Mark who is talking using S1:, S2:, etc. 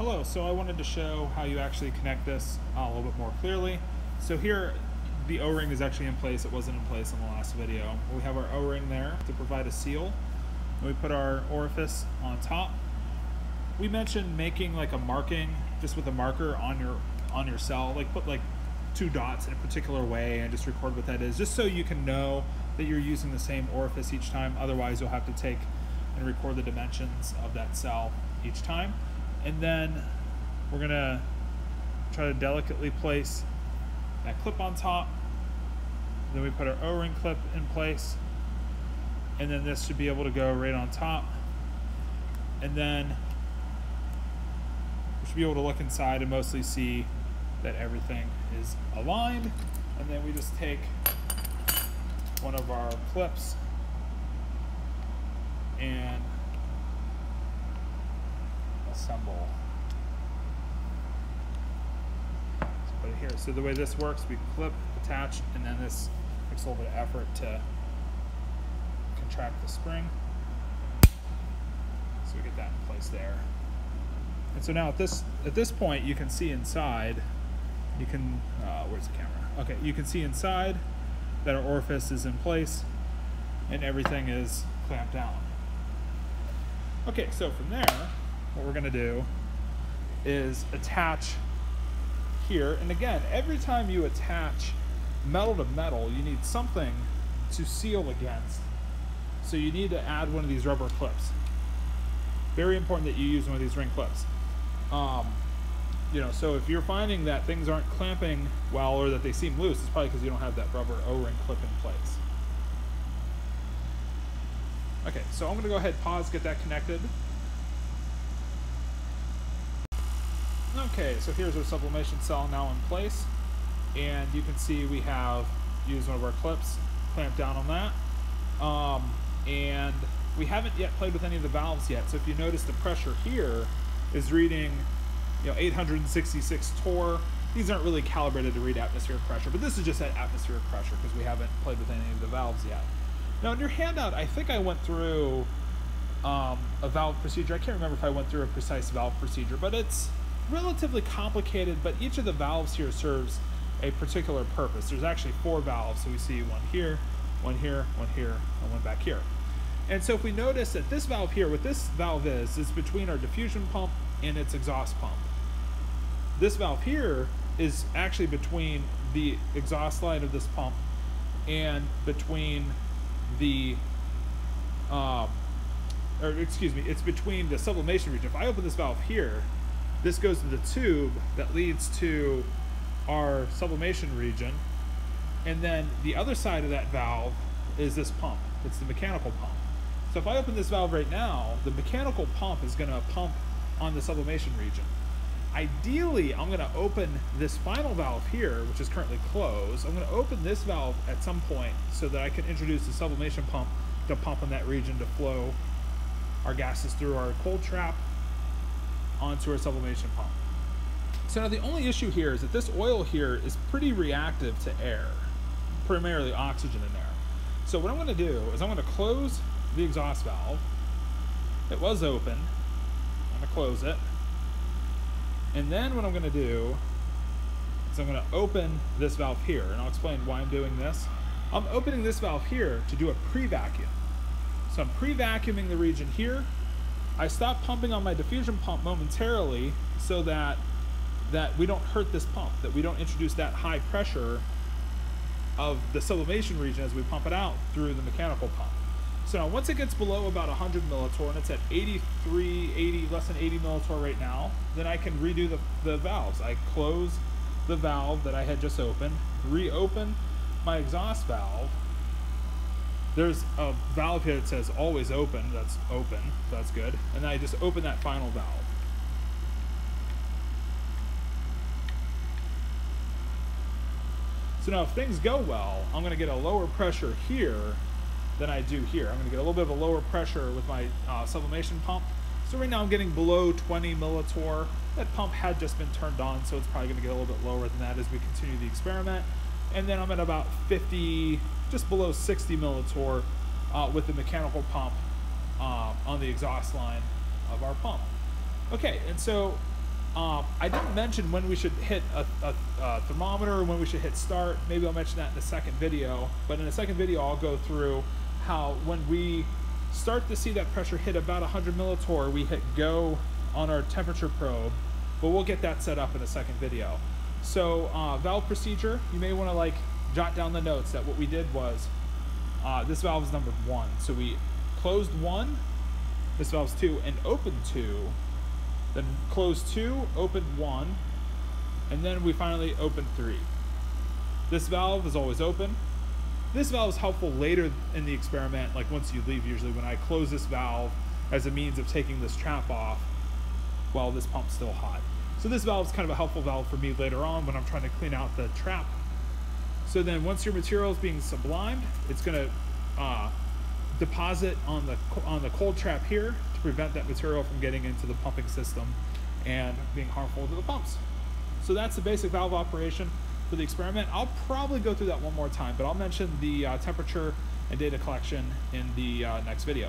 S1: Hello, so I wanted to show how you actually connect this uh, a little bit more clearly. So here, the O-ring is actually in place. It wasn't in place in the last video. We have our O-ring there to provide a seal. And we put our orifice on top. We mentioned making like a marking just with a marker on your on your cell, like put like two dots in a particular way and just record what that is, just so you can know that you're using the same orifice each time. Otherwise, you'll have to take and record the dimensions of that cell each time. And then we're gonna try to delicately place that clip on top. Then we put our O-ring clip in place. And then this should be able to go right on top. And then we should be able to look inside and mostly see that everything is aligned. And then we just take one of our clips and assemble. So put it here. So the way this works, we clip, attach, and then this takes a little bit of effort to contract the spring. So we get that in place there. And so now at this at this point, you can see inside. You can uh, where's the camera? Okay, you can see inside that our orifice is in place, and everything is clamped down. Okay, so from there, what we're gonna do is attach here. And again, every time you attach metal to metal, you need something to seal against. So you need to add one of these rubber clips. Very important that you use one of these ring clips. Um, you know, so if you're finding that things aren't clamping well or that they seem loose, it's probably because you don't have that rubber O-ring clip in place. Okay, so I'm gonna go ahead, pause, get that connected. Okay, so here's our sublimation cell now in place. And you can see we have used one of our clips, clamped down on that. Um, and we haven't yet played with any of the valves yet. So if you notice the pressure here is reading you know, 866 torr. These aren't really calibrated to read atmospheric pressure, but this is just at atmospheric pressure because we haven't played with any of the valves yet. Now in your handout, I think I went through um, a valve procedure. I can't remember if I went through a precise valve procedure, but it's relatively complicated, but each of the valves here serves a particular purpose. There's actually four valves, so we see one here, one here, one here, and one back here. And so if we notice that this valve here, what this valve is, is between our diffusion pump and its exhaust pump. This valve here is actually between the exhaust line of this pump and between the, um, or excuse me, it's between the sublimation region. If I open this valve here, this goes to the tube that leads to our sublimation region. And then the other side of that valve is this pump. It's the mechanical pump. So if I open this valve right now, the mechanical pump is going to pump on the sublimation region. Ideally, I'm going to open this final valve here, which is currently closed. I'm going to open this valve at some point so that I can introduce the sublimation pump to pump in that region to flow our gases through our cold trap onto our sublimation pump. So now the only issue here is that this oil here is pretty reactive to air, primarily oxygen in there. So what I'm to do is I'm going to close the exhaust valve. It was open. I'm to close it. And then what I'm going to do is I'm going to open this valve here, and I'll explain why I'm doing this. I'm opening this valve here to do a pre-vacuum. So I'm pre-vacuuming the region here. I stop pumping on my diffusion pump momentarily so that that we don't hurt this pump, that we don't introduce that high pressure of the sublimation region as we pump it out through the mechanical pump. So now once it gets below about 100 millitorr, and it's at 83, 80, less than 80 millitorr right now, then I can redo the, the valves. I close the valve that I had just opened, reopen my exhaust valve. There's a valve here that says always open, that's open, so that's good. And then I just open that final valve. So now if things go well, I'm gonna get a lower pressure here than I do here. I'm gonna get a little bit of a lower pressure with my uh, sublimation pump. So right now I'm getting below 20 millitorr. That pump had just been turned on, so it's probably gonna get a little bit lower than that as we continue the experiment. And then I'm at about 50, just below 60 millitorr uh, with the mechanical pump uh, on the exhaust line of our pump. Okay, and so Um, I didn't mention when we should hit a, a, a thermometer, when we should hit start. Maybe I'll mention that in the second video. But in the second video, I'll go through how when we start to see that pressure hit about 100 millitorr, we hit go on our temperature probe. But we'll get that set up in the second video. So uh, valve procedure, you may want to like jot down the notes that what we did was uh, this valve is numbered one. So we closed one, this valve's two, and opened two then closed two, opened one, and then we finally open three. This valve is always open. This valve is helpful later in the experiment, like once you leave usually, when I close this valve as a means of taking this trap off while this pump's still hot. So this valve is kind of a helpful valve for me later on when I'm trying to clean out the trap. So then once your material is being sublimed, it's gonna uh, deposit on the, on the cold trap here to prevent that material from getting into the pumping system and being harmful to the pumps. So that's the basic valve operation for the experiment. I'll probably go through that one more time, but I'll mention the uh, temperature and data collection in the uh, next video.